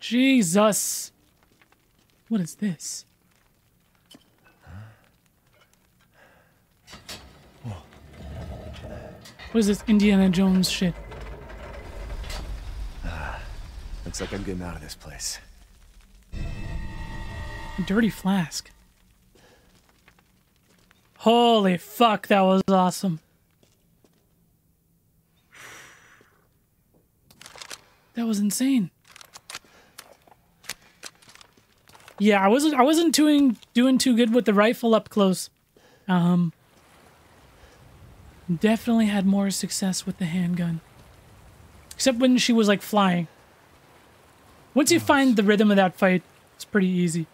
Jesus. What is this? What is this Indiana Jones shit? Ah, looks like I'm getting out of this place. A dirty flask. Holy fuck, that was awesome. That was insane. Yeah, I wasn't I wasn't doing doing too good with the rifle up close. Um definitely had more success with the handgun. Except when she was like flying. Once you find the rhythm of that fight, it's pretty easy.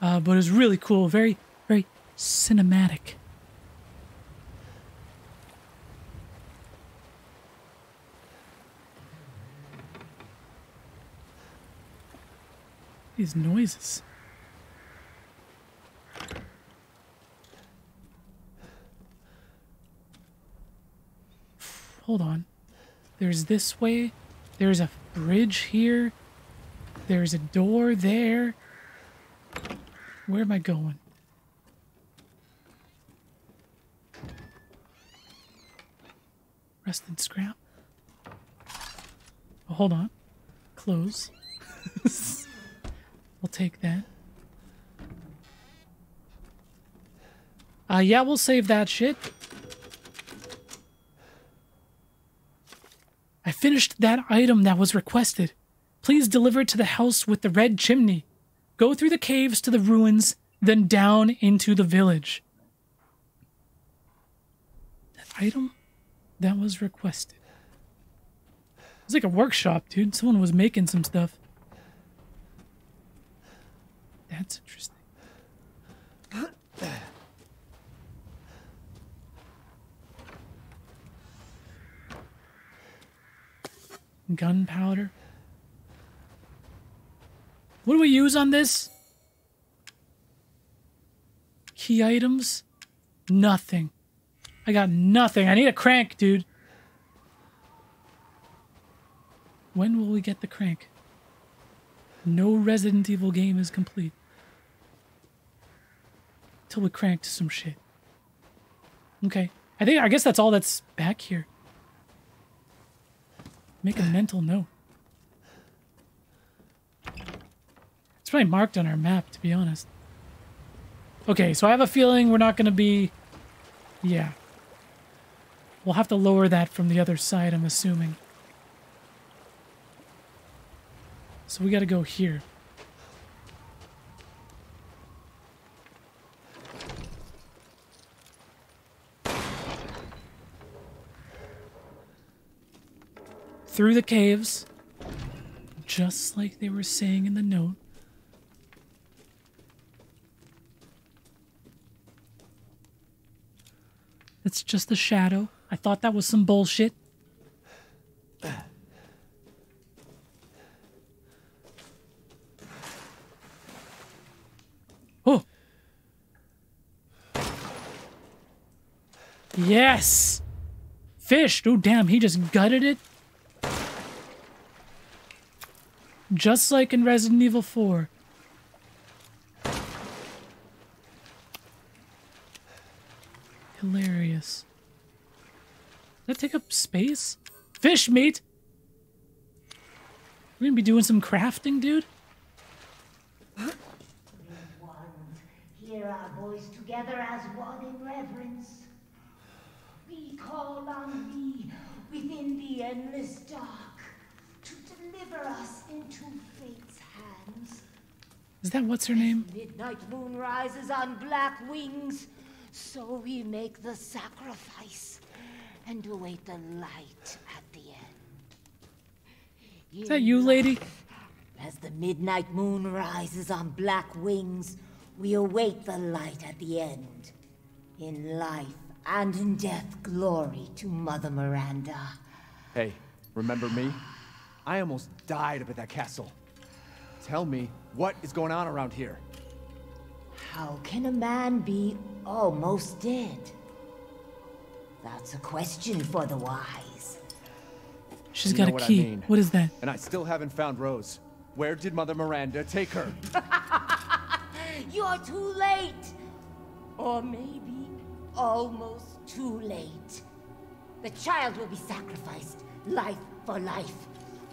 Uh, but it was really cool, very very cinematic. These noises. Hold on. There's this way. There's a bridge here. There's a door there. Where am I going? Rest and scrap. Oh, hold on. Close. we'll take that. Uh, yeah, we'll save that shit. I finished that item that was requested. Please deliver it to the house with the red chimney. Go through the caves to the ruins, then down into the village. That item that was requested. It's like a workshop, dude. Someone was making some stuff. That's interesting. Gunpowder. What do we use on this? Key items? Nothing. I got nothing. I need a crank, dude. When will we get the crank? No Resident Evil game is complete. Till we cranked some shit. Okay. I think I guess that's all that's back here. Make a mental note. It's probably marked on our map, to be honest. Okay, so I have a feeling we're not going to be... Yeah. We'll have to lower that from the other side, I'm assuming. So we got to go here. Through the caves, just like they were saying in the note. It's just a shadow. I thought that was some bullshit. Oh. Yes. Fish. Oh, damn. He just gutted it. Just like in Resident Evil 4. Hilarious. Does that take up space? Fish meat! We're gonna be doing some crafting, dude? Hear our voice together as one in reverence. We call on thee within the endless dark deliver us into fate's hands. Is that what's her name? Midnight moon rises on black wings, so we make the sacrifice and await the light at the end. Is that you, lady? As the midnight moon rises on black wings, we await the light at the end. In life and in death, glory to Mother Miranda. Hey, remember me? I almost died up at that castle. Tell me, what is going on around here? How can a man be almost dead? That's a question for the wise. She's You got know a what I key. mean. What is that? And I still haven't found Rose. Where did Mother Miranda take her? You're too late. Or maybe almost too late. The child will be sacrificed, life for life.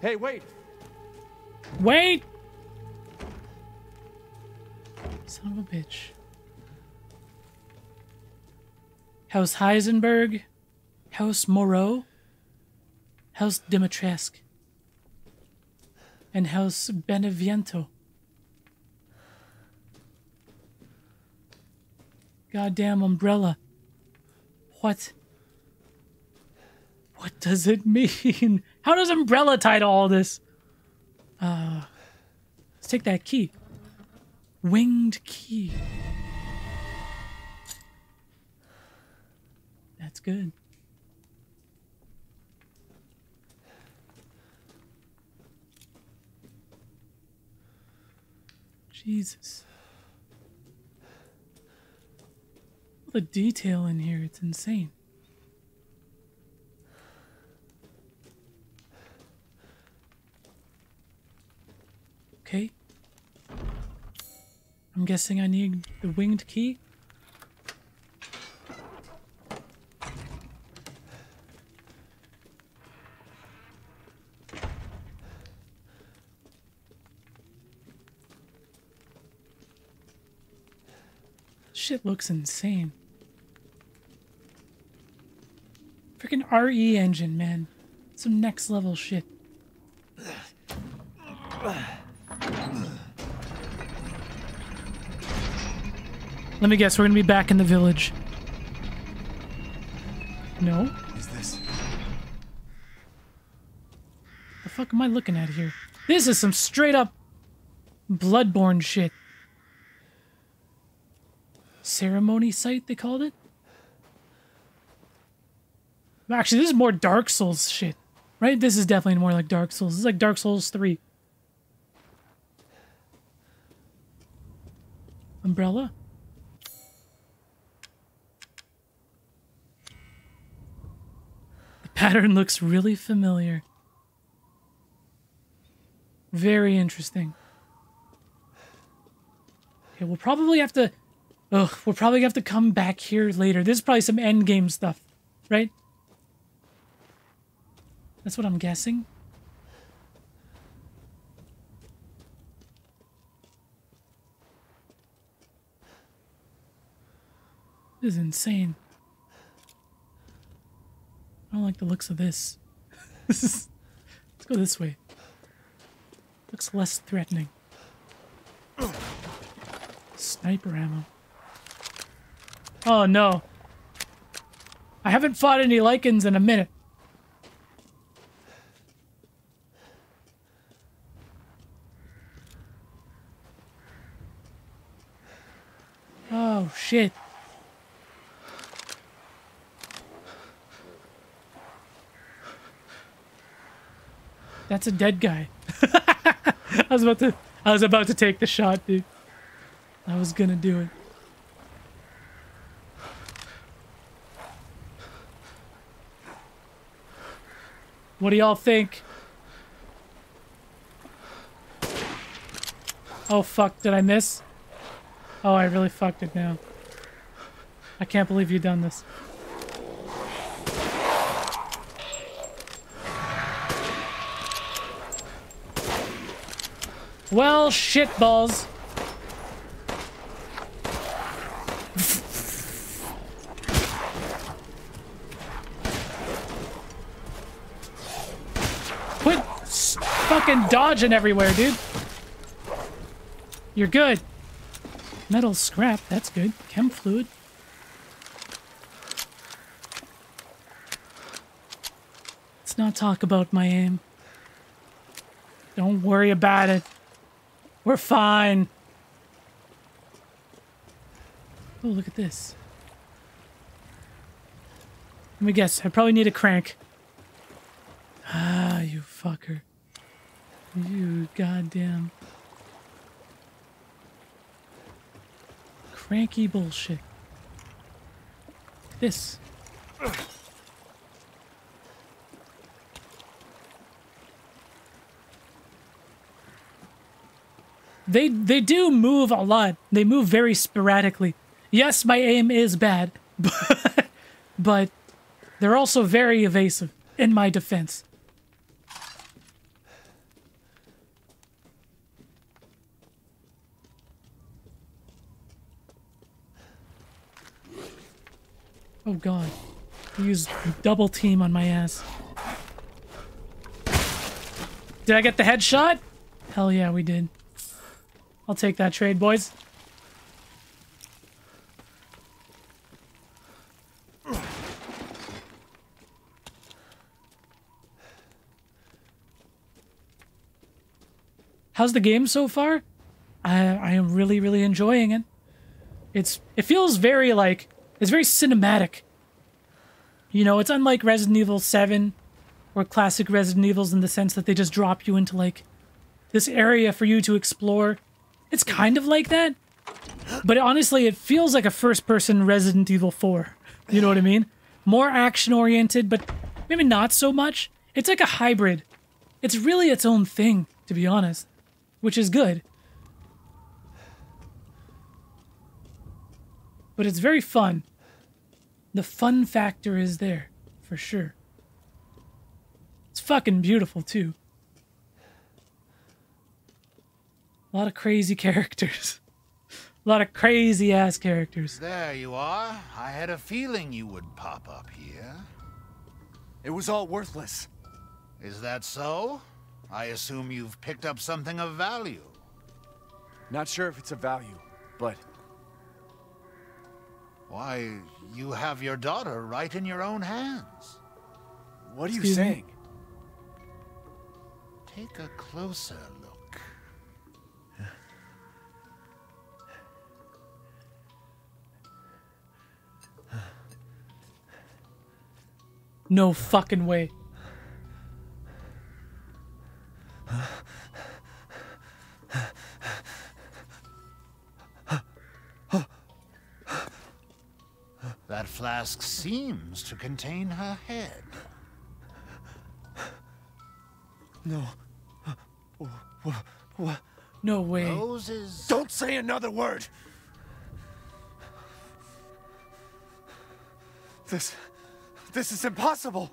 hey, wait! Wait! Son of a bitch. House Heisenberg, House Moreau, House Dimitrescu, and House Beneviento. Goddamn umbrella. What? What does it mean? How does umbrella tie to all this? Uh, let's take that key. Winged key. That's good. Jesus. All the detail in here, it's insane. Okay. I'm guessing I need the winged key. Shit looks insane. Freaking RE engine, man. Some next level shit. Let me guess, we're gonna be back in the village. No? Is this? The fuck am I looking at here? This is some straight up bloodborne shit. Ceremony site, they called it? Actually, this is more Dark Souls shit. Right? This is definitely more like Dark Souls. This is like Dark Souls 3. Umbrella? Pattern looks really familiar. Very interesting. Okay, we'll probably have to... Ugh, we'll probably have to come back here later. This is probably some endgame stuff, right? That's what I'm guessing. This is insane. I don't like the looks of this. this is... Let's go this way. Looks less threatening. Sniper ammo. Oh no. I haven't fought any Lycans in a minute. Oh shit. That's a dead guy. I was about to I was about to take the shot, dude. I was gonna do it. What do y'all think? Oh fuck, did I miss? Oh, I really fucked it now. I can't believe you done this. Well, shit balls. Quit fucking dodging everywhere, dude. You're good. Metal scrap, that's good. Chem fluid. Let's not talk about my aim. Don't worry about it. We're fine. Oh, look at this. Let me guess. I probably need a crank. Ah, you fucker. You goddamn. Cranky bullshit. This. They they do move a lot. They move very sporadically. Yes, my aim is bad, but but they're also very evasive in my defense. Oh god. He used double team on my ass. Did I get the headshot? Hell yeah, we did. I'll take that trade, boys. How's the game so far? I I am really really enjoying it. It's it feels very like it's very cinematic. You know, it's unlike Resident Evil 7 or classic Resident Evils in the sense that they just drop you into like this area for you to explore. It's kind of like that. But honestly, it feels like a first person Resident Evil 4. You know what I mean? More action oriented, but maybe not so much. It's like a hybrid. It's really its own thing, to be honest, which is good. But it's very fun. The fun factor is there, for sure. It's fucking beautiful, too. A lot of crazy characters. A lot of crazy ass characters. There you are. I had a feeling you would pop up here. It was all worthless. Is that so? I assume you've picked up something of value. Not sure if it's of value, but Why, you have your daughter right in your own hands. what are you Excuse me? saying? Take a closer look. No fucking way. That flask seems to contain her head. No. What? No way. Roses. Don't say another word. This this is impossible.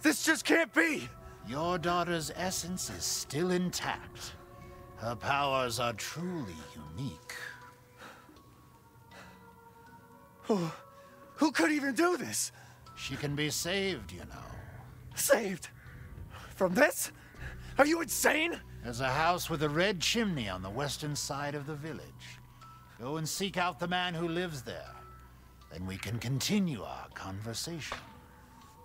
This just can't be. Your daughter's essence is still intact. Her powers are truly unique. Who who could even do this? She can be saved, you know. Saved from this? Are you insane? There's a house with a red chimney on the western side of the village. Go and seek out the man who lives there. Then we can continue our conversation.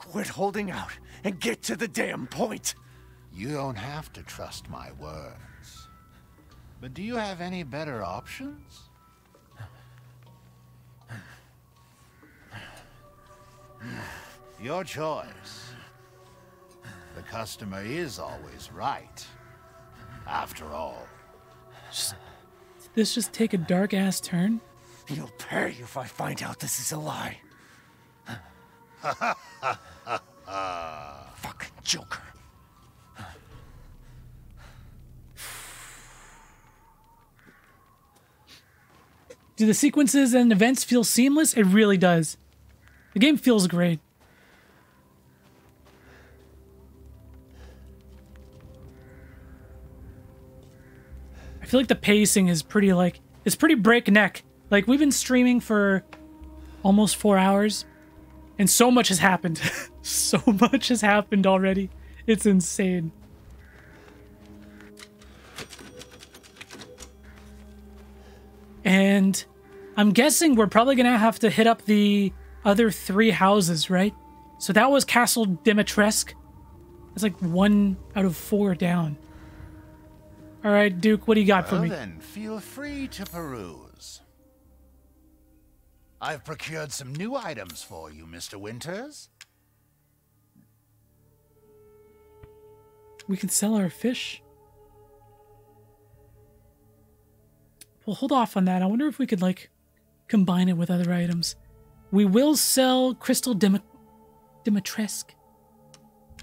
Quit holding out and get to the damn point. You don't have to trust my words. But do you have any better options? Your choice. The customer is always right. After all. Did this just take a dark ass turn? You'll pay if I find out this is a lie. Fucking Joker. Do the sequences and events feel seamless? It really does. The game feels great. I feel like the pacing is pretty like it's pretty breakneck. Like we've been streaming for almost 4 hours and so much has happened. so much has happened already. It's insane. And I'm guessing we're probably going to have to hit up the other three houses, right? So that was Castle Dimitrescu. That's like one out of four down. All right, Duke, what do you got for me? then, feel free to peruse. I've procured some new items for you, Mr. Winters. We can sell our fish. We'll hold off on that. I wonder if we could like combine it with other items. We will sell crystal Dim- Dimitrescu.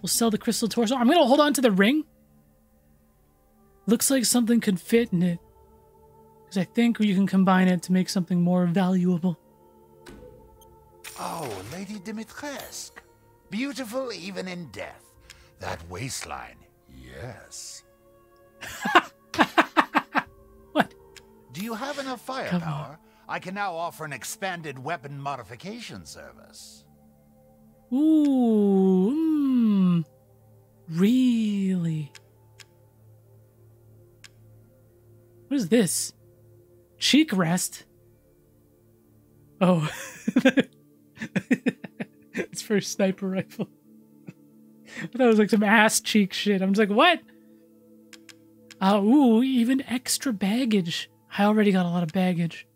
We'll sell the crystal torso. I'm gonna hold on to the ring. Looks like something could fit in it. Because I think you can combine it to make something more valuable. Oh, Lady Dimitrescu. Beautiful even in death. That waistline, yes. What? Do you have enough firepower? I can now offer an expanded weapon modification service. Ooh, mm, really? What is this? Cheek rest? Oh, it's for a sniper rifle. that was like some ass cheek shit. I'm just like, what? Uh, ooh, even extra baggage. I already got a lot of baggage.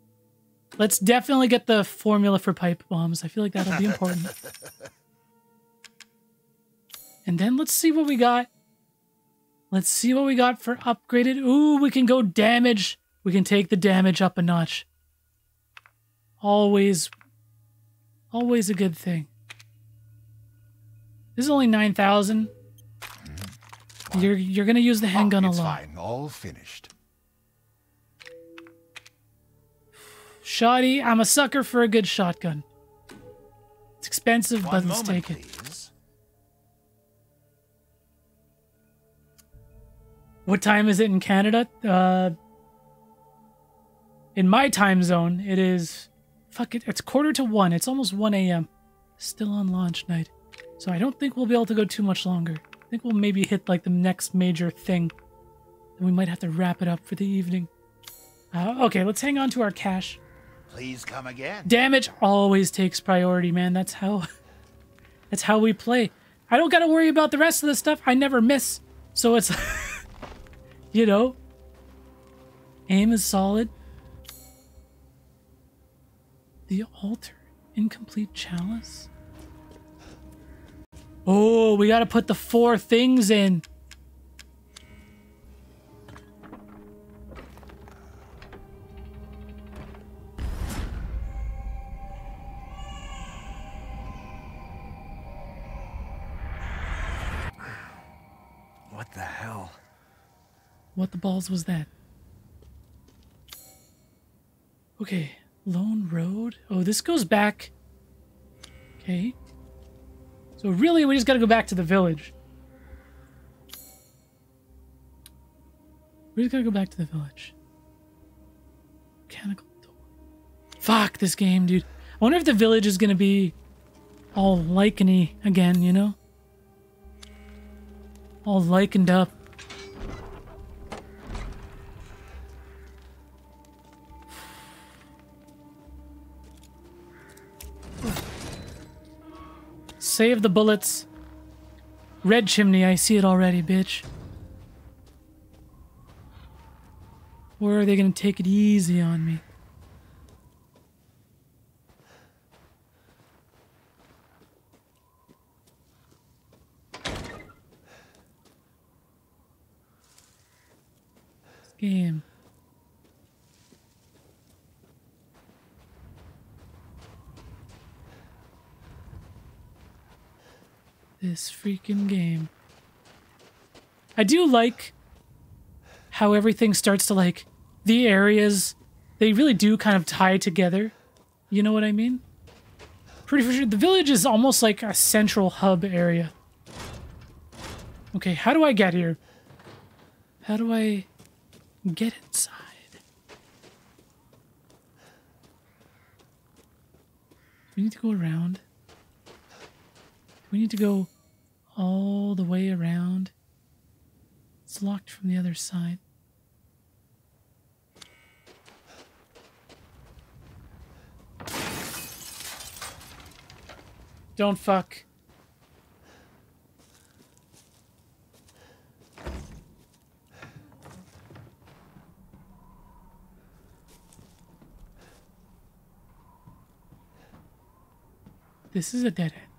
Let's definitely get the formula for pipe bombs. I feel like that'll be important. And then let's see what we got. Let's see what we got for upgraded. Ooh, we can go damage. We can take the damage up a notch. Always, always a good thing. This is only 9,000. You're, you're going to use the handgun oh, a it's lot. fine. All finished. Shoddy, I'm a sucker for a good shotgun. It's expensive, but let's moment, take it. please. What time is it in Canada? Uh, in my time zone, it is. Fuck it. It's quarter to one. It's almost 1 a.m. Still on launch night. So I don't think we'll be able to go too much longer. I think we'll maybe hit like the next major thing. Then we might have to wrap it up for the evening. Uh, okay, let's hang on to our cash. Please come again. Damage always takes priority, man. That's how. That's how we play. I don't gotta worry about the rest of the stuff. I never miss. So it's. you know. Aim is solid. The altar. Incomplete chalice. Oh, we gotta put the four things in. What the hell? What the balls was that? Okay, Lone Road. Oh, this goes back. Okay. So really, we just gotta go back to the village. We just gotta go back to the village. Mechanical door. Fuck this game, dude. I wonder if the village is gonna be all licheny again, you know? All lichened up. Save the bullets. Red chimney, I see it already, bitch. Or are they gonna take it easy on me? Game. This freaking game. I do like how everything starts to like the areas they really do kind of tie together. You know what I mean? Pretty for sure the village is almost like a central hub area. Okay, how do I get here? How do I get inside? We need to go around? We need to go all the way around. It's locked from the other side. Don't fuck. This is a dead end.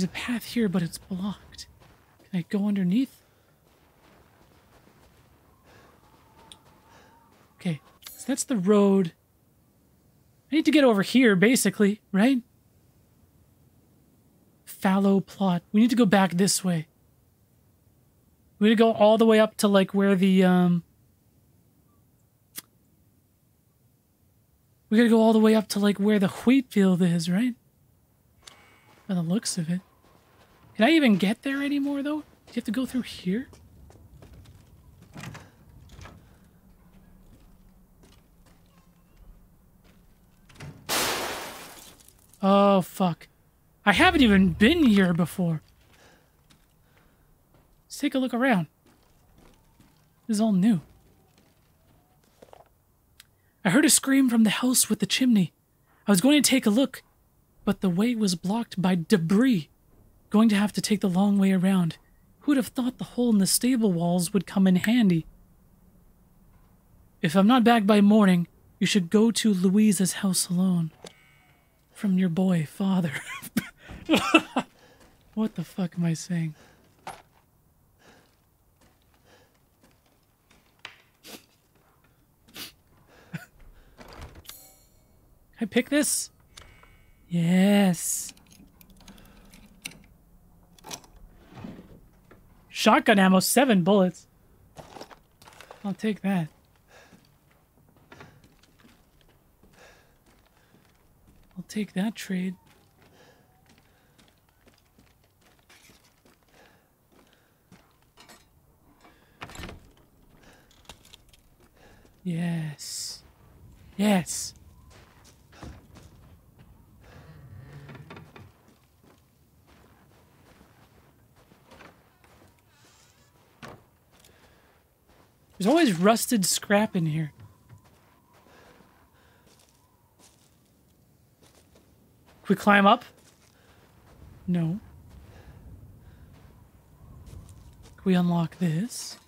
There's a path here, but it's blocked. Can I go underneath? Okay, so that's the road. I need to get over here, basically, right? Fallow plot. We need to go back this way. We need to go all the way up to like where the um We gotta go all the way up to like where the wheat field is, right? By the looks of it. Can I even get there anymore though? Do you have to go through here? Oh fuck. I haven't even been here before. Let's take a look around. This is all new. I heard a scream from the house with the chimney. I was going to take a look, but the way was blocked by debris. Going to have to take the long way around. Who would have thought the hole in the stable walls would come in handy? If I'm not back by morning, you should go to Luiza's house alone. From your boy, father. what the fuck am I saying? I pick this? Yes. Shotgun ammo, seven bullets. I'll take that. I'll take that trade. Yes. Yes. There's always rusted scrap in here. Can we climb up? No. Can we unlock this?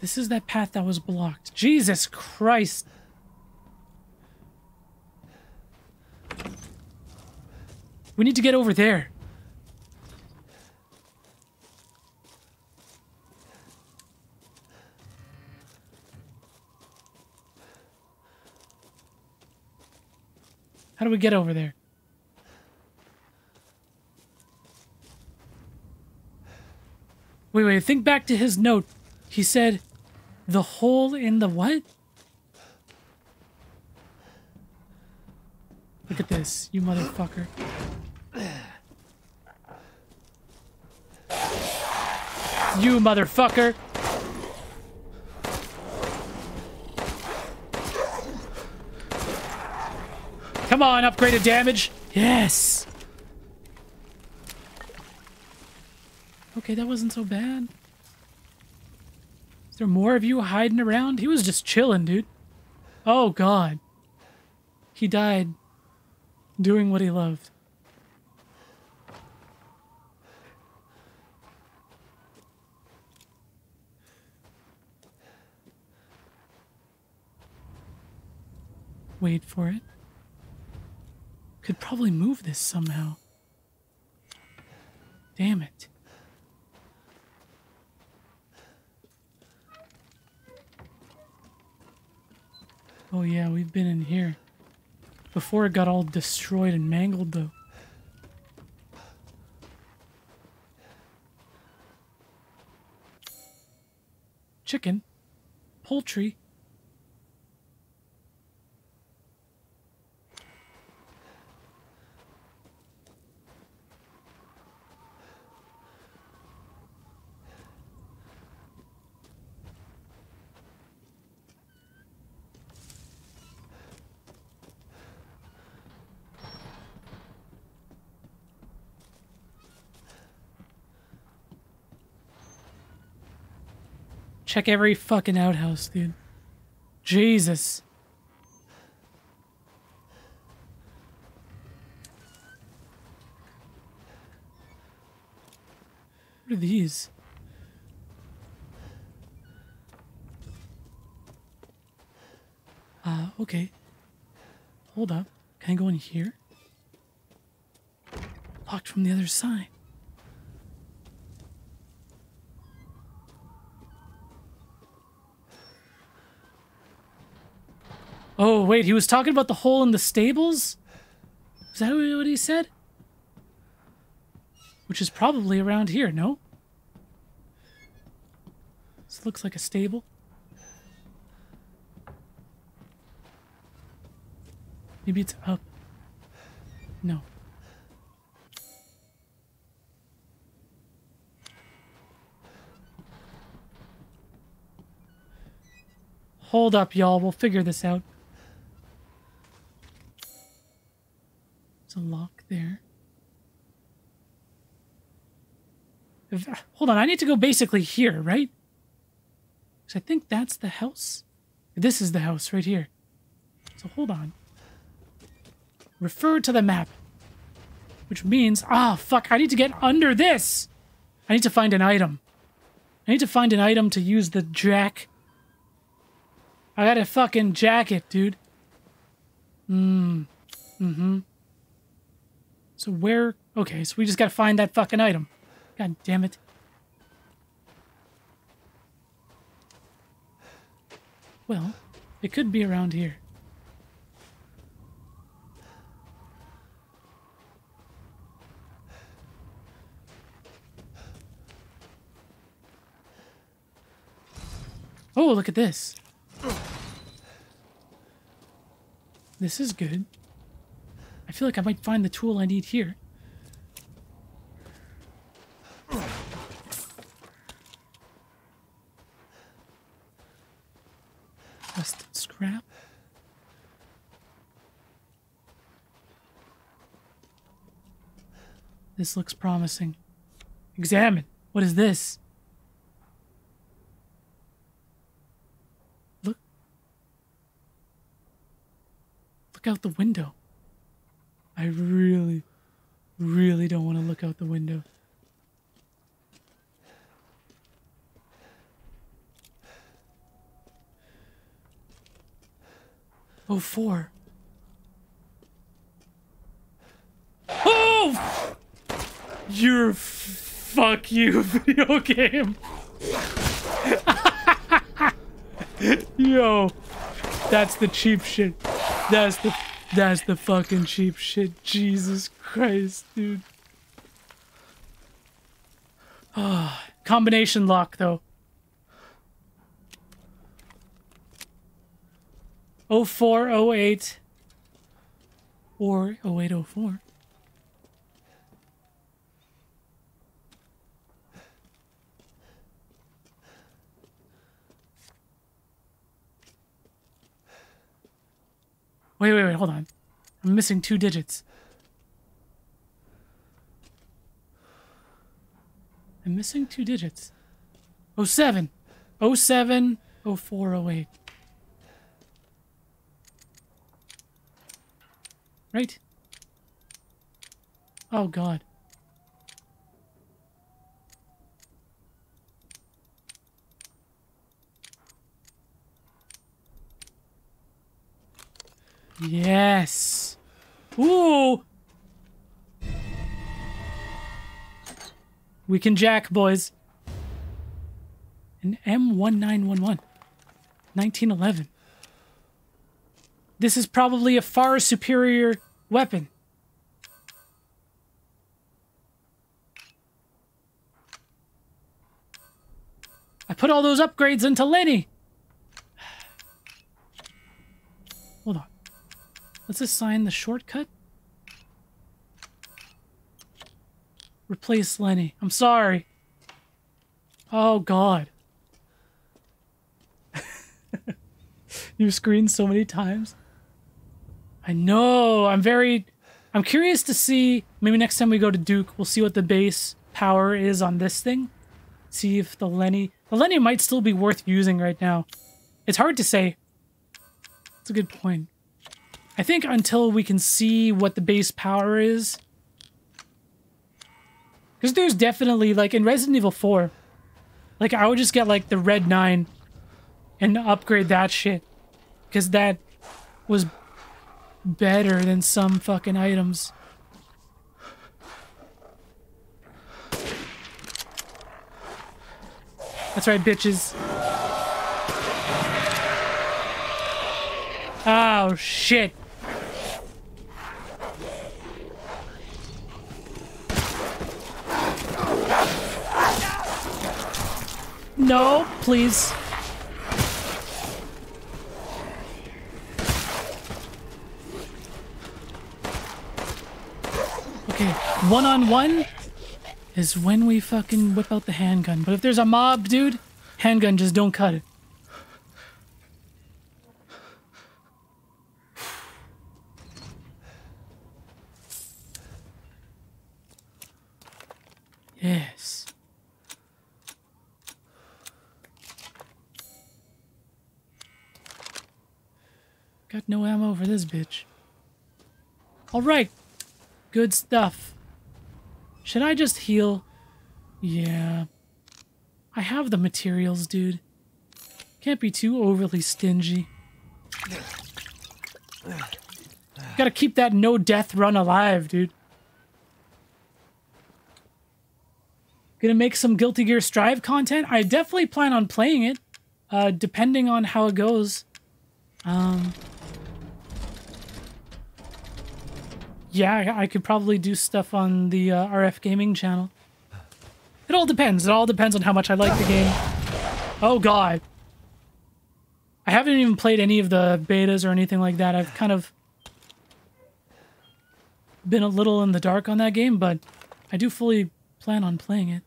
This is that path that was blocked. Jesus Christ. We need to get over there. How do we get over there? Wait, wait, think back to his note. He said, the hole in the what? Look at this, you motherfucker. You motherfucker! Come on, upgraded damage. Yes. Okay, that wasn't so bad. Is there more of you hiding around? He was just chilling, dude. Oh, God. He died doing what he loved. Wait for it. Could probably move this somehow. Damn it. Oh yeah, we've been in here. Before it got all destroyed and mangled though. Chicken. Poultry. Check every fucking outhouse, dude. Jesus. What are these? Uh, okay. Hold up. Can I go in here? Locked from the other side. Wait, he was talking about the hole in the stables? Is that what he said? Which is probably around here, no? This looks like a stable. Maybe it's up. No. Hold up, y'all. We'll figure this out. There's a lock there. If, hold on, I need to go basically here, right? Because I think that's the house. This is the house right here. So hold on. Refer to the map. Which means, ah, fuck, I need to get under this. I need to find an item. I need to find an item to use the jack. I got a fucking jacket, dude. Hmm. Mm-hmm. So where... Okay, so we just gotta find that fucking item. God damn it. Well, it could be around here. Oh, look at this. This is good. I feel like I might find the tool I need here. Rusted scrap. This looks promising. Examine. What is this? Look. Look out the window. I really, really don't want to look out the window. Oh, four. Oh! You're fuck you, video game. Yo, that's the cheap shit. That's the that's the fucking cheap shit. Jesus Christ, dude. Ah, combination lock though. Oh four oh eight or oh eight oh four. Wait, wait, wait, hold on. I'm missing two digits. I'm missing two digits. Oh seven. Oh seven. Oh four. Oh eight. Right? Oh god. Yes. Ooh. We can jack, boys. An M1911. 1911. This is probably a far superior weapon. I put all those upgrades into LEMI. Hold on. Let's assign the shortcut. Replace LEMI. I'm sorry. Oh, God. You've screened so many times. I know. I'm very... I'm curious to see... Maybe next time we go to Duke, we'll see what the base power is on this thing. See if the LEMI... The LEMI might still be worth using right now. It's hard to say. That's a good point. I think until we can see what the base power is. Because there's definitely, like, in Resident Evil 4, like, I would just get, like, the Red 9 and upgrade that shit. Because that was better than some fucking items. That's right, bitches. Oh, shit. No, please. Okay, one on one is when we fucking whip out the handgun. But if there's a mob, dude, handgun just don't cut it. Yes. Got no ammo for this bitch. Alright. Good stuff. Should I just heal? Yeah. I have the materials, dude. Can't be too overly stingy. Gotta keep that no death run alive, dude. Gonna make some Guilty Gear Strive content? I definitely plan on playing it, uh, depending on how it goes. Um, yeah, I, could probably do stuff on the uh, RF Gaming channel. It all depends. It all depends on how much I like the game. Oh, God. I haven't even played any of the betas or anything like that. I've kind of been a little in the dark on that game, but I do fully plan on playing it.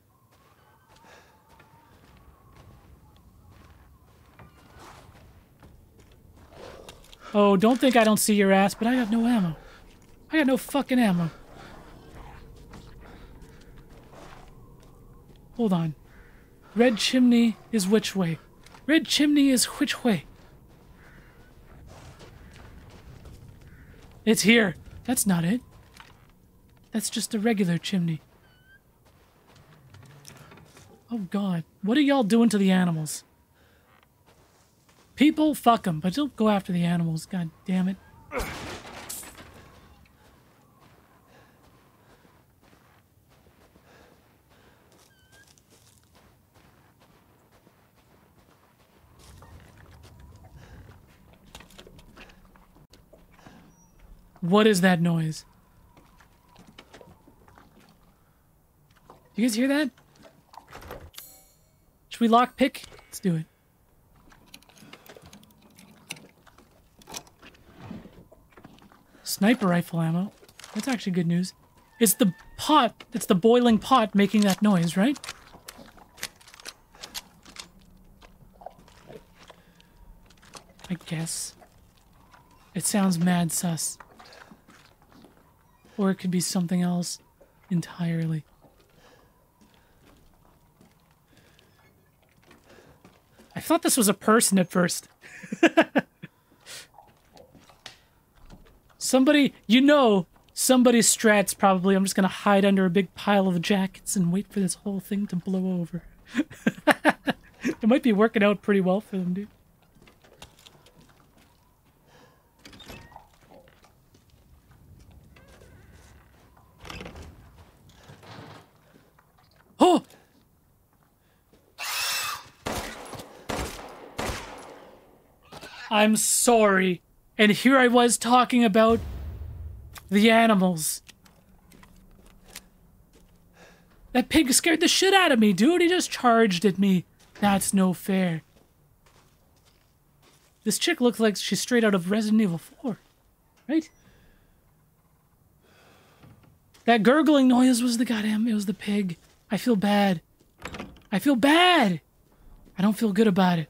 Oh, don't think I don't see your ass, but I have no ammo. I got no fucking ammo. Hold on. Red chimney is which way? Red chimney is which way? It's here. That's not it. That's just a regular chimney. Oh god. What are y'all doing to the animals? People, fuck them, but don't go after the animals. God damn it. What is that noise? You guys hear that? Should we lock pick? Let's do it. Sniper rifle ammo. That's actually good news. It's the pot. It's the boiling pot making that noise, right? I guess. It sounds mad sus. Or it could be something else entirely. I thought this was a person at first. Somebody, you know, somebody's strats probably. I'm just gonna hide under a big pile of jackets and wait for this whole thing to blow over. it might be working out pretty well for them, dude. Oh! I'm sorry. And here I was talking about the animals. That pig scared the shit out of me, dude. He just charged at me. That's no fair. This chick looks like she's straight out of Resident Evil 4. Right? That gurgling noise was the goddamn, it was the pig. I feel bad. I feel bad. I don't feel good about it.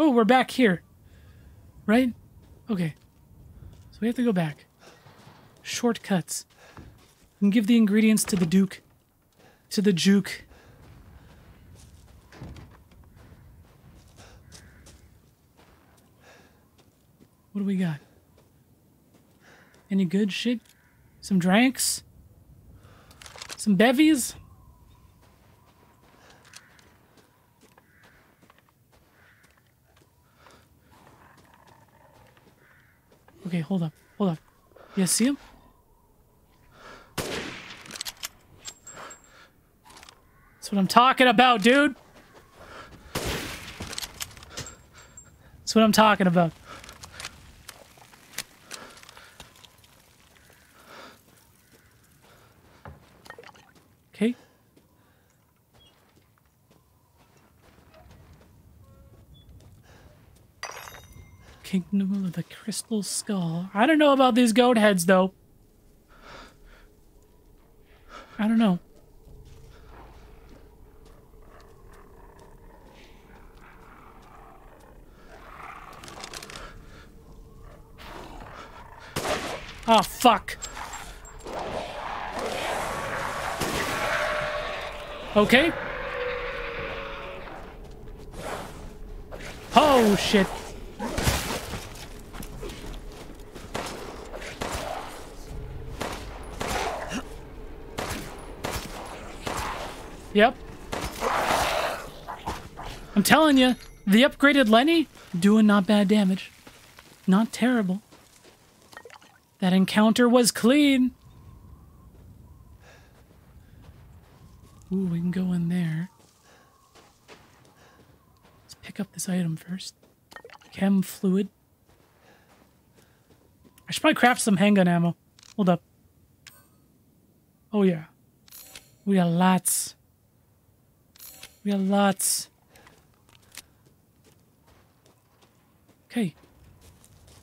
Oh, we're back here. Right? Okay. So we have to go back. Shortcuts. and give the ingredients to the Duke. To the Juke. What do we got? Any good shit? Some drinks? Some bevies? Okay, hold up. Hold up. You see him? That's what I'm talking about, dude. That's what I'm talking about. Okay. Kingdom of the Crystal Skull. I don't know about these goat heads, though. I don't know. Oh, fuck. Okay. Oh, shit. Yep. I'm telling you, the upgraded LEMI, doing not bad damage. Not terrible. That encounter was clean. Ooh, we can go in there. Let's pick up this item first. Chem fluid. I should probably craft some handgun ammo. Hold up. Oh yeah. We got lots. We got lots. Okay.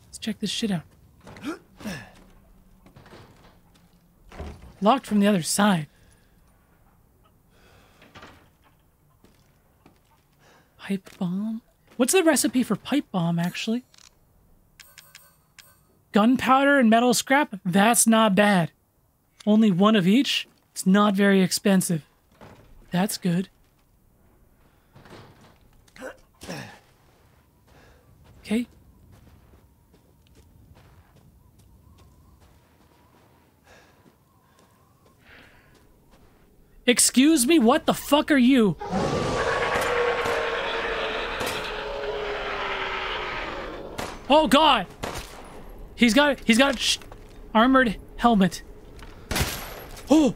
Let's check this shit out. Locked from the other side. Pipe bomb? What's the recipe for pipe bomb, actually? Gunpowder and metal scrap? That's not bad. Only one of each? It's not very expensive. That's good. Okay. Excuse me? What the fuck are you? Oh god! He's got he's got sh- armored helmet. Oh!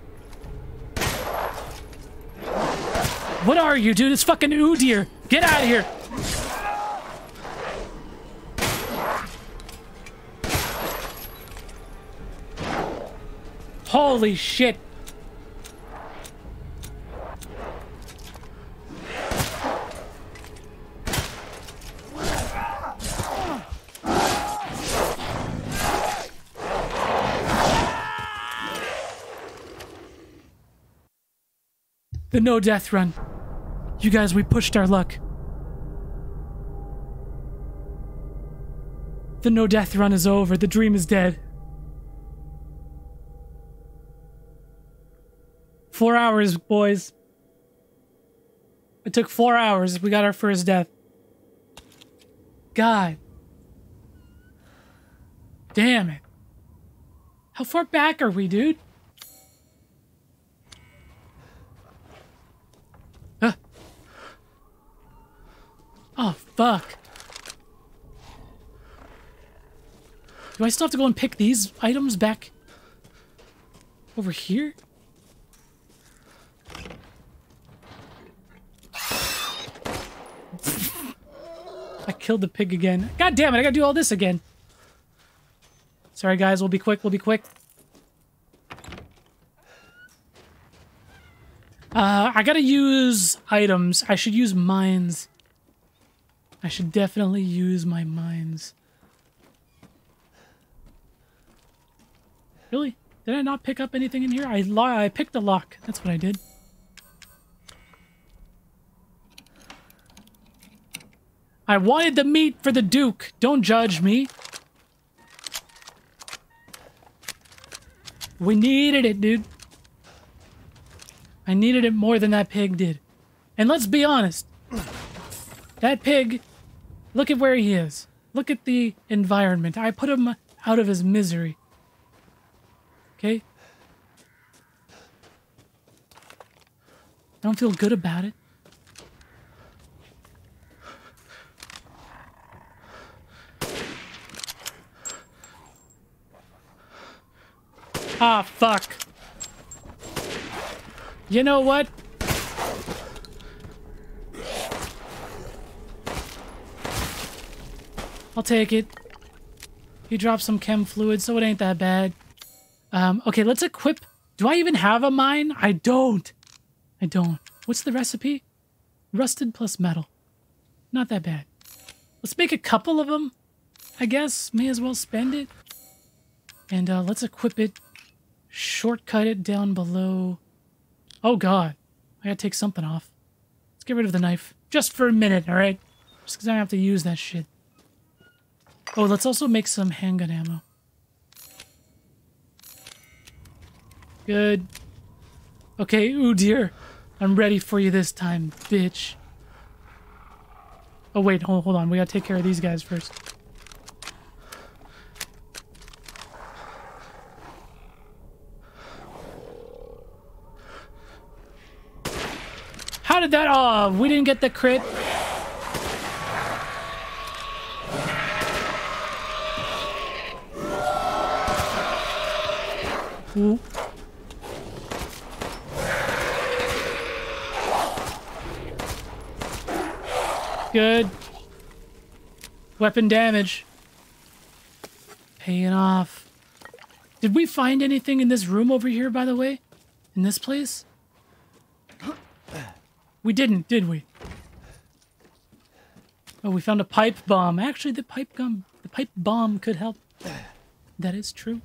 What are you, dude? It's fucking Udyr. Get out of here. Holy shit. The no death run. You guys, we pushed our luck. The no death run is over. The dream is dead. Four hours, boys. It took four hours. We got our first death. God. Damn it. How far back are we, dude? Huh. Oh, fuck. Do I still have to go and pick these items back over here? I killed the pig again. God damn it, I gotta do all this again. Sorry guys, we'll be quick, we'll be quick. Uh, I gotta use items. I should use mines. I should definitely use my mines. Really? Did I not pick up anything in here? I, I picked a lock. That's what I did. I wanted the meat for the Duke. Don't judge me. We needed it, dude. I needed it more than that pig did. And let's be honest. That pig, look at where he is. Look at the environment. I put him out of his misery. Okay? I don't feel good about it. Ah, fuck. You know what? I'll take it. He dropped some chem fluid, so it ain't that bad. Um, okay, let's equip... Do I even have a mine? I don't. I don't. What's the recipe? Rusted plus metal. Not that bad. Let's make a couple of them. I guess. May as well spend it. And uh, let's equip it. Shortcut it down below. Oh god. I gotta take something off. Let's get rid of the knife. Just for a minute, alright? Just because I have to use that shit. Oh, let's also make some handgun ammo. Good. Okay, ooh dear. I'm ready for you this time, bitch. Oh wait, hold, hold on. We gotta take care of these guys first. How did that... Oh, we didn't get the crit. Ooh. Good. Weapon damage. Paying off. Did we find anything in this room over here, by the way? In this place? We didn't, did we? Oh, we found a pipe bomb. Actually, the pipe gum, the pipe bomb could help. That is true.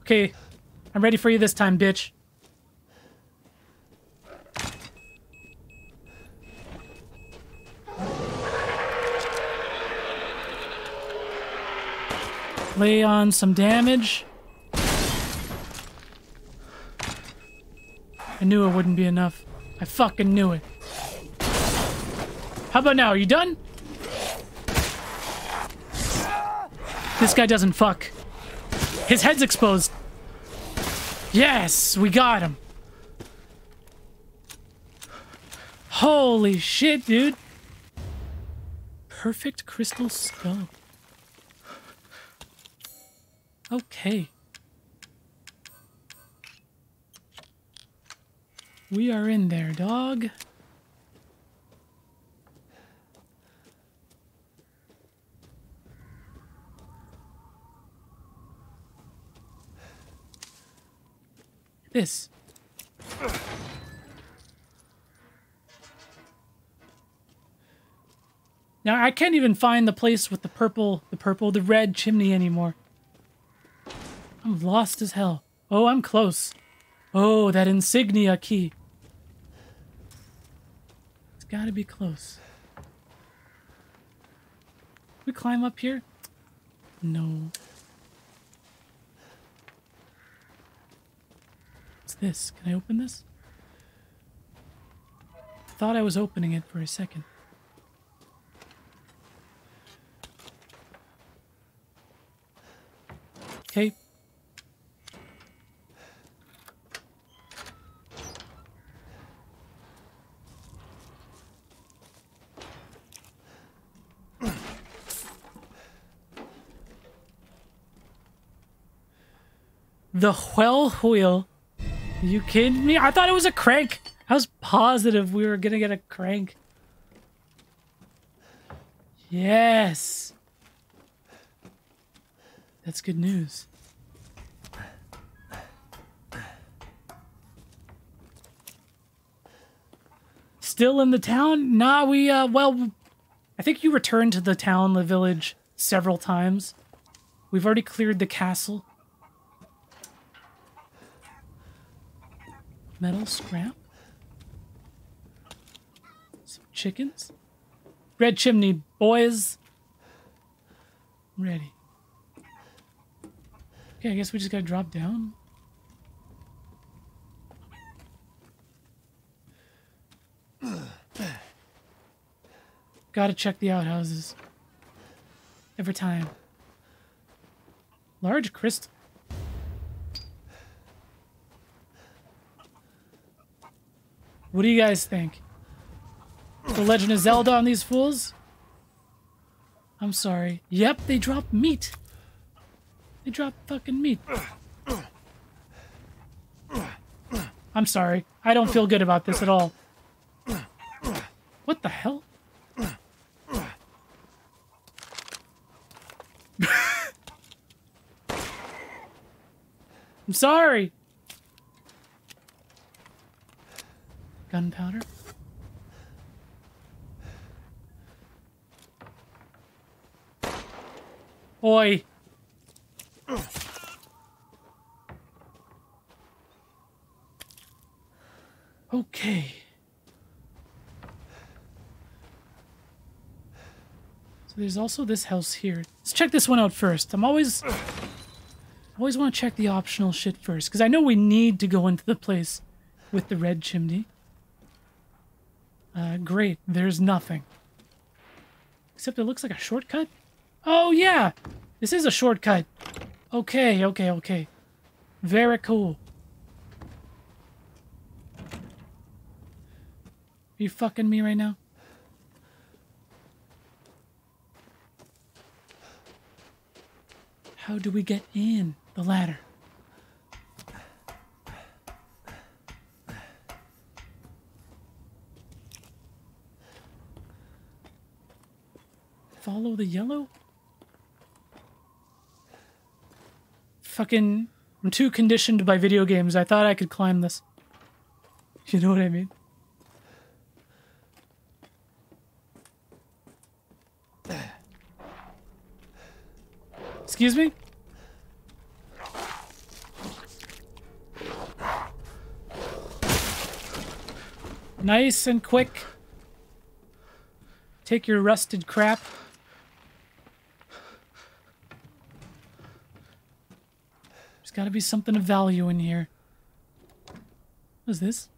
Okay, I'm ready for you this time, bitch. Lay on some damage. Knew it wouldn't be enough. I fucking knew it. How about now? Are you done? This guy doesn't fuck. His head's exposed. Yes, we got him. Holy shit, dude. Perfect crystal skull. Okay. We are in there, dog. This. Now I can't even find the place with the purple, the purple, the red chimney anymore. I'm lost as hell. Oh, I'm close. Oh, that insignia key. Gotta be close. We climb up here? No. What's this? Can I open this? Thought I was opening it for a second. Okay, The well wheel. You kidding me? I thought it was a crank. I was positive we were gonna get a crank. Yes. That's good news. Still in the town? Nah, we, uh, well, I think you returned to the town, the village, several times. We've already cleared the castle. Metal scrap. Some chickens. Red chimney, boys. Ready. Okay, I guess we just gotta drop down. Gotta check the outhouses. Every time. Large crystal. What do you guys think? The Legend of Zelda on these fools? I'm sorry. Yep, they drop meat. They drop fucking meat. I'm sorry. I don't feel good about this at all. What the hell? I'm sorry. Gunpowder. Oi. Okay. So there's also this house here. Let's check this one out first. I'm always... I always want to check the optional shit first, because I know we need to go into the place with the red chimney. Uh, great. There's nothing. Except it looks like a shortcut? Oh, yeah! This is a shortcut. Okay, okay, okay. Very cool. Are you fucking me right now? How do we get in the ladder? Follow the yellow? Fucking, I'm too conditioned by video games. I thought I could climb this. You know what I mean? Excuse me? Nice and quick. Take your rusted crap. There's gotta be something of value in here. What is this?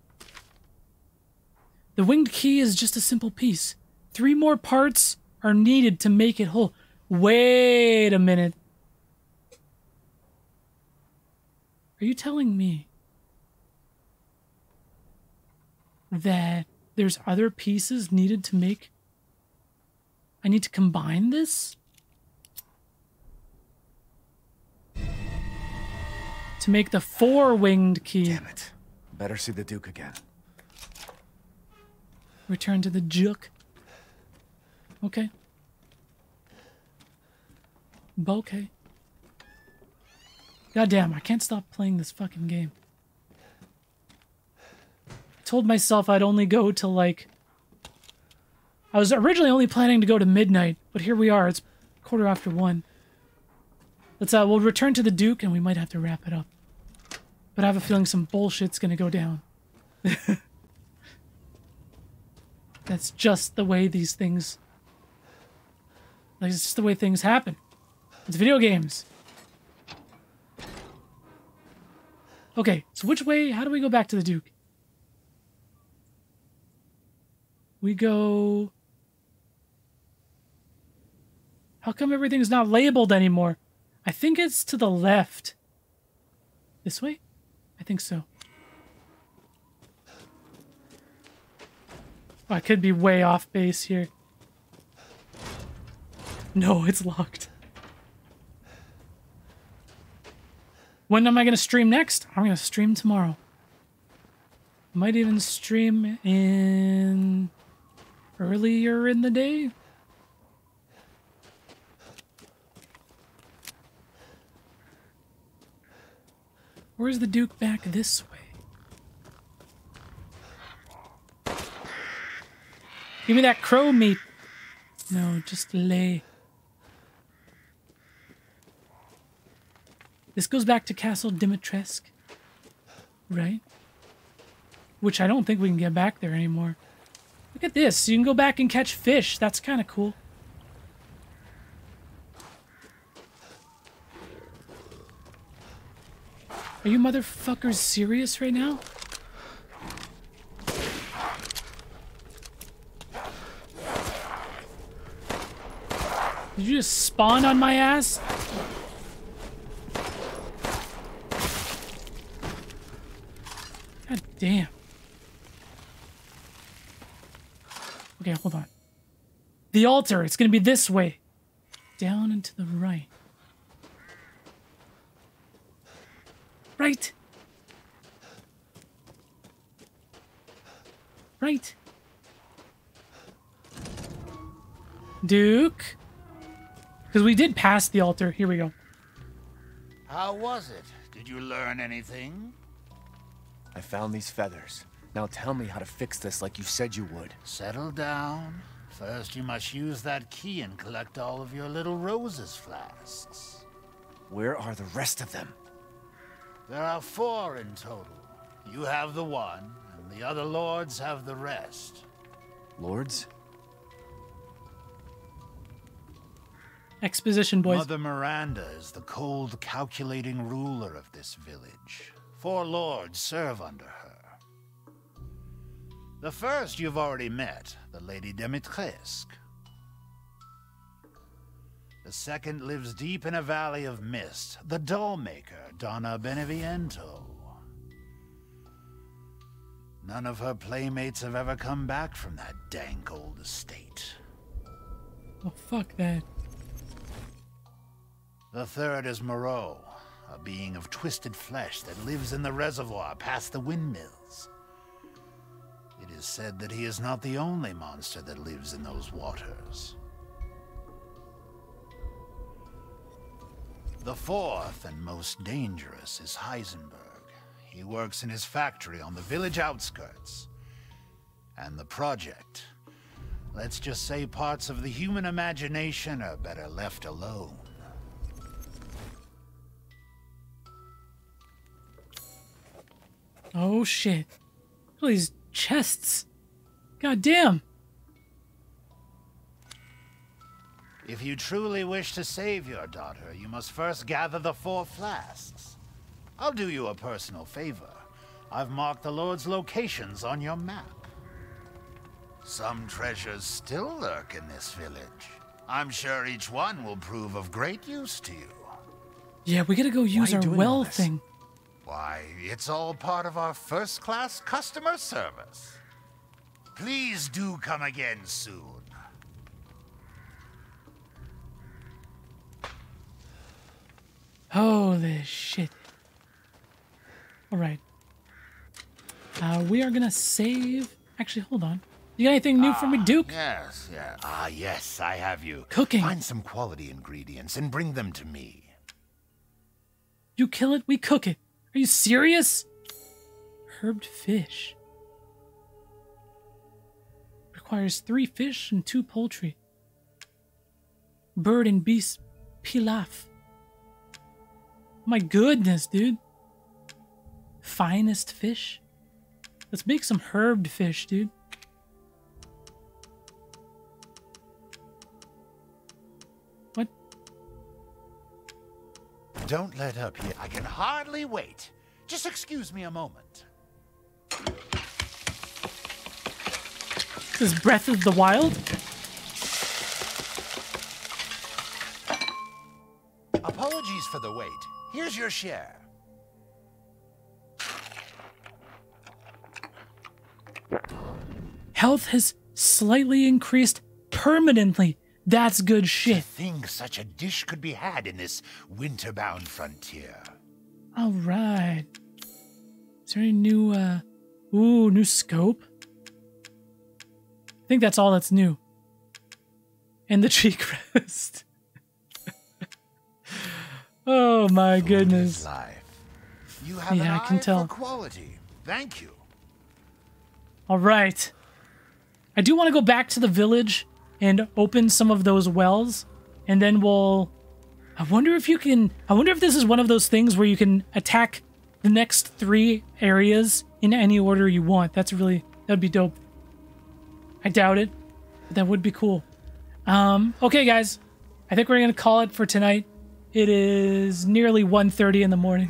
The winged key is just a simple piece. Three more parts are needed to make it whole. Wait a minute. Are you telling me that there's other pieces needed to make? I need to combine this? To make the four winged key. Damn it. Better see the Duke again. Return to the juk. Okay. Bouquet. Goddamn, I can't stop playing this fucking game. I told myself I'd only go to like... I was originally only planning to go to midnight, but here we are. It's quarter after one. Let's, uh, we'll return to the Duke and we might have to wrap it up. But I have a feeling some bullshit's gonna go down. That's just the way these things... Like, it's just the way things happen. It's video games. Okay, so which way, how do we go back to the Duke? We go... How come everything's not labeled anymore? I think it's to the left. This way? I think so. Oh, I could be way off base here. No, it's locked. When am I going to stream next? I'm going to stream tomorrow. Might even stream in earlier in the day. Where's the Duke back this way? Give me that crow meat. No, just lay. This goes back to Castle Dimitrescu, right? Which I don't think we can get back there anymore. Look at this. You can go back and catch fish. That's kind of cool. Are you motherfuckers serious right now? Did you just spawn on my ass? God damn. Okay, hold on. The altar, it's gonna be this way. Down and to the right. Right. Right. Duke. Because we did pass the altar. Here we go. How was it? Did you learn anything? I found these feathers. Now tell me how to fix this like you said you would. Settle down. First, you must use that key and collect all of your little Rose's flasks. Where are the rest of them? There are four in total. You have the one, and the other lords have the rest. Lords? Exposition, boys. Mother Miranda is the cold, calculating ruler of this village. Four lords serve under her. The first you've already met, the Lady Dimitrescu. The second lives deep in a valley of mist, the dollmaker, Donna Beneviento. None of her playmates have ever come back from that dank old estate. Oh, fuck that. The third is Moreau, a being of twisted flesh that lives in the reservoir past the windmills. It is said that he is not the only monster that lives in those waters. The fourth and most dangerous is Heisenberg. He works in his factory on the village outskirts. And the project. Let's just say parts of the human imagination are better left alone. Oh shit. At these chests. God damn. If you truly wish to save your daughter, you must first gather the four flasks. I'll do you a personal favor. I've marked the Lord's locations on your map. Some treasures still lurk in this village. I'm sure each one will prove of great use to you. Yeah, we gotta go use our well thing. Why, it's all part of our first-class customer service. Please do come again soon. Holy shit. Alright. Uh, we are gonna save. Actually, hold on. You got anything new for me, Duke? Yes, yeah. Ah, yes, I have you. Cooking. Find some quality ingredients and bring them to me. You kill it, we cook it. Are you serious? Herbed fish. Requires three fish and two poultry. Bird and beast pilaf. My goodness, dude. Finest fish. Let's make some herbed fish, dude. What? Don't let up yet. I can hardly wait. Just excuse me a moment. This is Breath of the Wild? Apologies for the wait. Here's your share. Health has slightly increased permanently. That's good shit. To Think such a dish could be had in this winter-bound frontier. All right. Is there any new, uh, ooh, new scope? I think that's all that's new. And the cheek rest. Oh my goodness. Life. You have Yeah, I can tell. quality. Thank you. All right. I do want to go back to the village and open some of those wells, and then we'll. I wonder if you can. I wonder if this is one of those things where you can attack the next three areas in any order you want. That's really that'd be dope. I doubt it, but that would be cool. Um, okay, guys, I think we're gonna call it for tonight. It is nearly 1.30 in the morning.